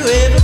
you ever?